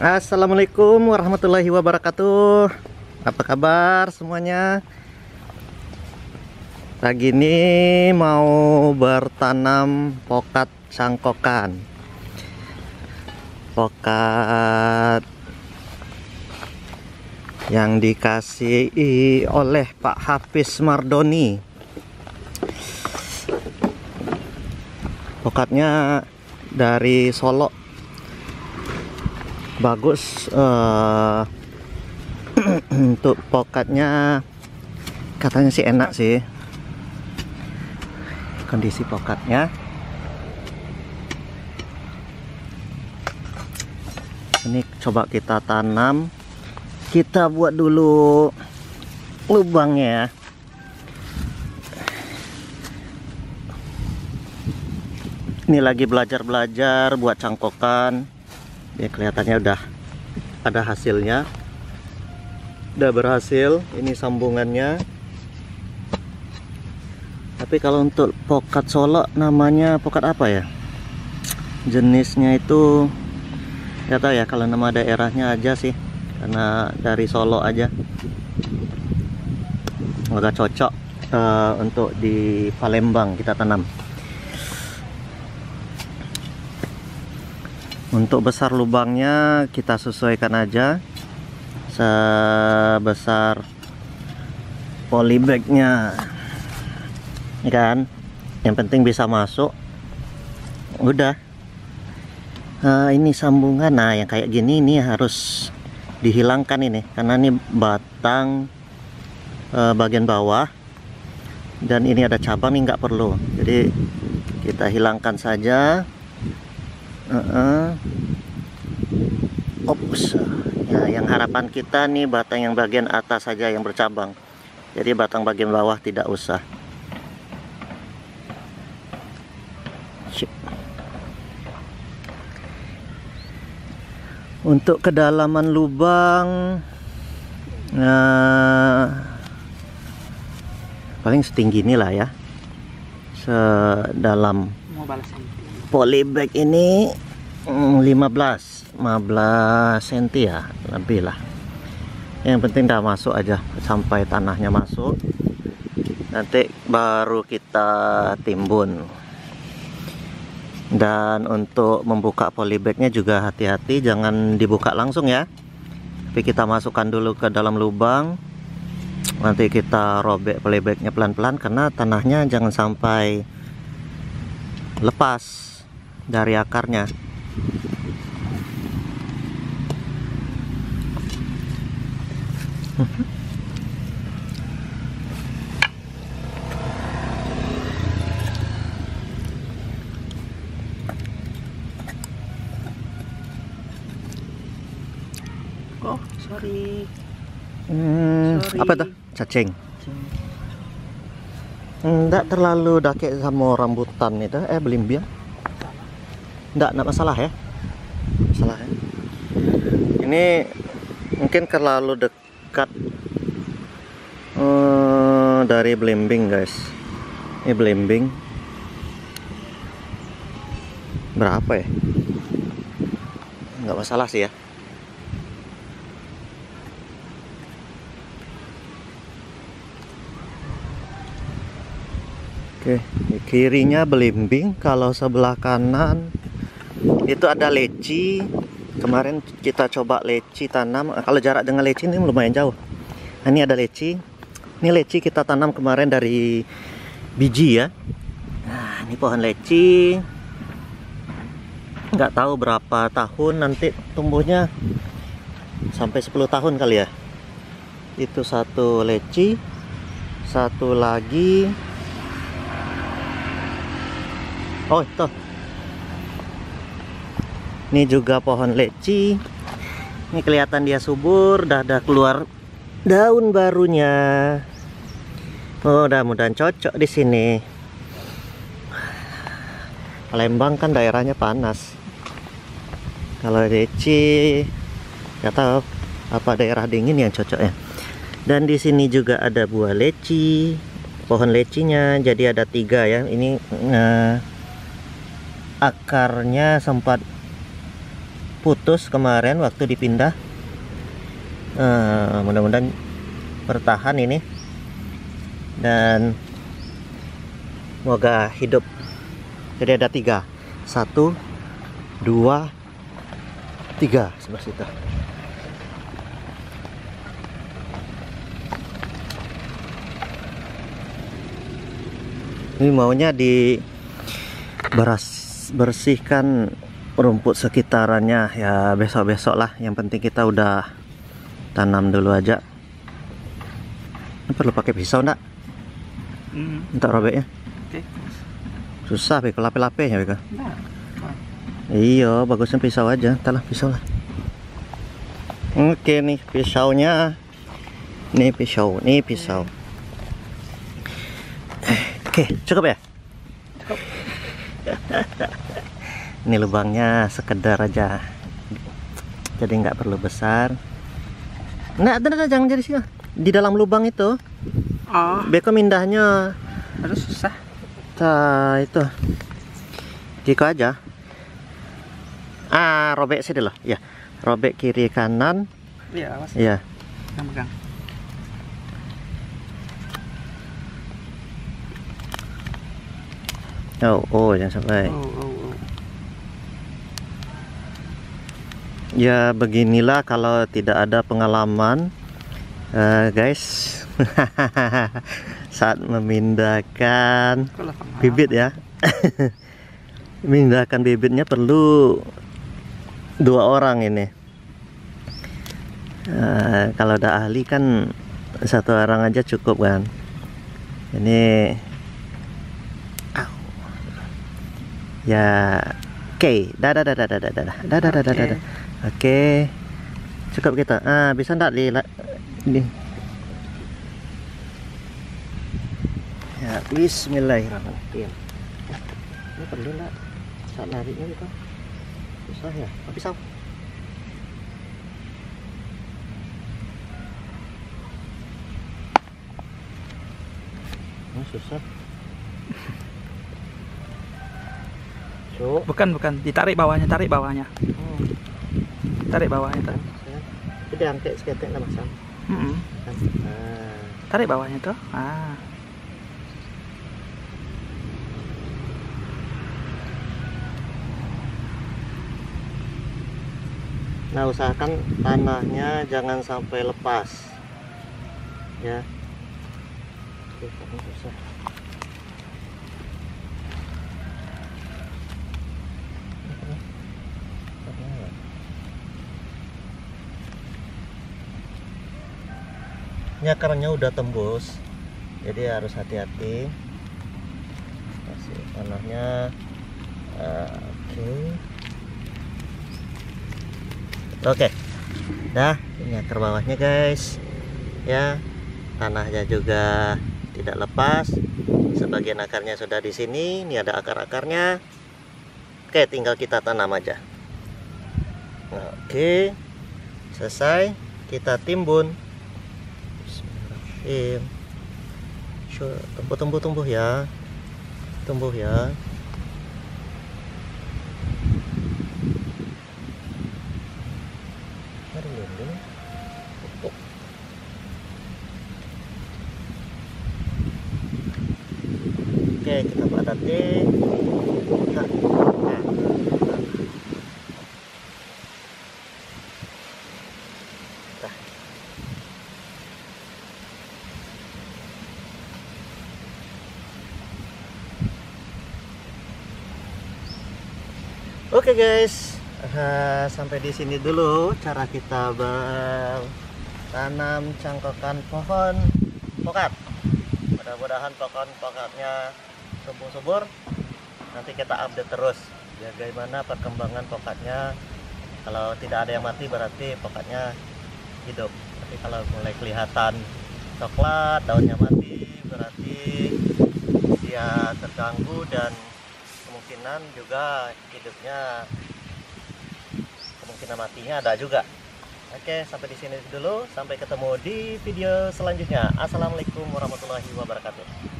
Assalamualaikum warahmatullahi wabarakatuh. Apa kabar semuanya? Pagi ini mau bertanam pokat sangkokan Pokat Yang dikasih oleh Pak Hafiz Mardoni. Pokatnya dari Solo bagus uh, untuk pokatnya katanya sih enak sih. Kondisi pokatnya ini coba kita tanam. Kita buat dulu lubangnya ini lagi belajar-belajar buat cangkokan ya kelihatannya udah ada hasilnya. Udah berhasil ini sambungannya. Tapi kalau untuk pokat solo namanya pokat apa ya? Jenisnya itu nggak tahu ya kalau nama daerahnya aja sih. Karena dari Solo aja. Agak cocok uh, untuk di Palembang kita tanam untuk besar lubangnya kita sesuaikan aja. Sebesar polybagnya. Ini kan? Yang penting bisa masuk. Udah. Uh, ini sambungan. Nah yang kayak gini ini harus dihilangkan ini. Karena ini batang uh, bagian bawah. Dan ini ada cabang ini nggak perlu. Jadi kita hilangkan saja uh -uh. Ops. Ya, yang harapan kita nih batang yang bagian atas saja yang bercabang. Jadi batang bagian bawah tidak usah. Untuk kedalaman lubang nah, paling setinggi inilah ya. Sedalam polybag ini 15 15 cm ya lebih lah. Yang penting dah masuk aja sampai tanahnya masuk. Nanti baru kita timbun. Dan untuk membuka polybagnya juga hati-hati jangan dibuka langsung ya. Tapi kita masukkan dulu ke dalam lubang. Nanti kita robek polybagnya pelan-pelan karena tanahnya jangan sampai lepas dari akarnya Oh, sorry. Hmm, Sorry. apa tuh? Cacing. Enggak terlalu dake sama rambutan itu, eh belimbing. Enggak, enggak masalah ya. Masalah ya. Ini mungkin terlalu dekat eh, dari belimbing, guys. Ini belimbing. Berapa ya? Enggak masalah sih ya. Oke, kirinya belimbing, kalau sebelah kanan itu ada leci. Kemarin kita coba leci tanam. Kalau jarak dengan leci ini lumayan jauh. Nah, ini ada leci. Ini leci kita tanam kemarin dari biji ya. Nah, ini pohon leci. Nggak tahu berapa tahun nanti tumbuhnya sampai 10 tahun kali ya. Itu satu leci. Satu lagi Oh, itu. Ini juga pohon leci. Ini kelihatan dia subur, dah ada keluar daun barunya. Oh, mudah-mudahan cocok di sini. Palembang kan daerahnya panas. Kalau leci, nggak tahu apa daerah dingin yang cocok ya. Dan di sini juga ada buah leci, pohon lecinya. Jadi ada tiga ya. Ini nah, akarnya sempat putus kemarin waktu dipindah. Eh, mudah-mudahan bertahan ini. Dan semoga hidup. Jadi ada tiga. Satu dua tiga. Sebelah situ. Ini maunya di beras bersihkan rumput sekitarannya. Ya besok-besok lah. Yang penting kita udah tanam dulu aja. Ini perlu pakai pisau enggak Hmm. untuk robeknya? Oke. susah Beko. Lape-lape ya Beko. Nah. iya bagusnya pisau aja. Entahlah pisau lah. Oke nih pisaunya. Nih pisau nih pisau. Oke. Cukup ya ini lubangnya sekedar aja jadi nggak perlu besar nggak ada jangan jadi sih di dalam lubang itu Oh, beko mindahnya aduh susah. Nah, itu. Gitu aja. Ah, robek sini loh. Ya. Robek kiri kanan. Iya, awas. Ya. Yang pegang. Oh, oh, jangan sampai. Oh, ya beginilah kalau tidak ada pengalaman uh, guys. Saat memindahkan bibit ya. Memindahkan bibitnya perlu dua orang ini. Uh, kalau ada ahli kan satu orang aja cukup kan. Ini ya oke. Okay. dadah dadah dadah dadah dadah dadah dadah. Oke, cukup kita. Ah, bisa ndak di di Ya, Bismillahirrahmanirrahim. Ini perlu nggak saat nariknya gitu? Susah ya? Oh, pisau. Oh, susah. Cuk. Bukan, bukan. Ditarik bawahnya, tarik bawahnya. Hmm, Tarik bawahnya tuh. Jadi angkat seketek. Mm-mm. Kan? Ah. Tarik bawahnya tuh. Ah. Nah, usahakan tanahnya jangan sampai lepas. Ya. Oke, karena susah. Ini akarnya udah tembus, jadi harus hati-hati. Kasih tanahnya. Ah, Oke. Oke. Dah, ini akar bawahnya, guys. Ya. Tanahnya juga tidak lepas. Sebagian akarnya sudah di sini, ini ada akar-akarnya. Oke, tinggal kita tanam aja. Oke. Selesai, kita timbun eh tumbuh tumbuh tumbuh ya. Tumbuh ya. Oke, kita patati Oke guys, Eh, sampai di sini dulu cara kita bertanam cangkokan pohon pokat. Mudah-mudahan pohon pokatnya tumbuh subur. Nanti kita update terus bagaimana perkembangan pokatnya. Kalau tidak ada yang mati berarti pokatnya hidup. Tapi kalau mulai kelihatan coklat, daunnya mati, berarti dia terganggu dan kemungkinan juga hidupnya kemungkinan matinya ada juga. Oke, sampai di sini dulu. Sampai ketemu di video selanjutnya. Assalamualaikum warahmatullahi wabarakatuh.